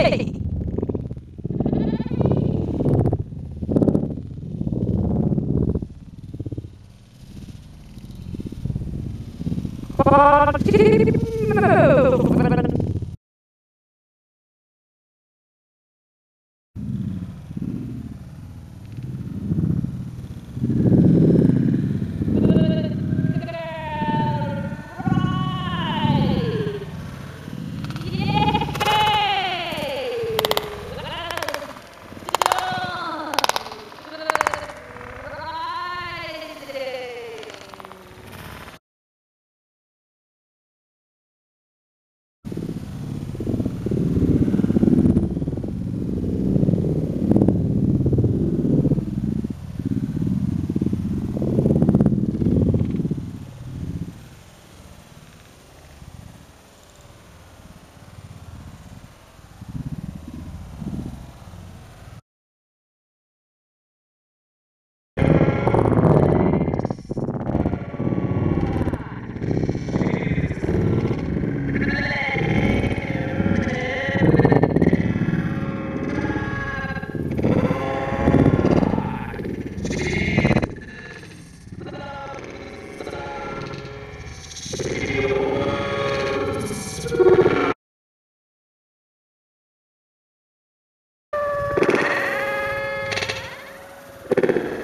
Hey! Oh, 何?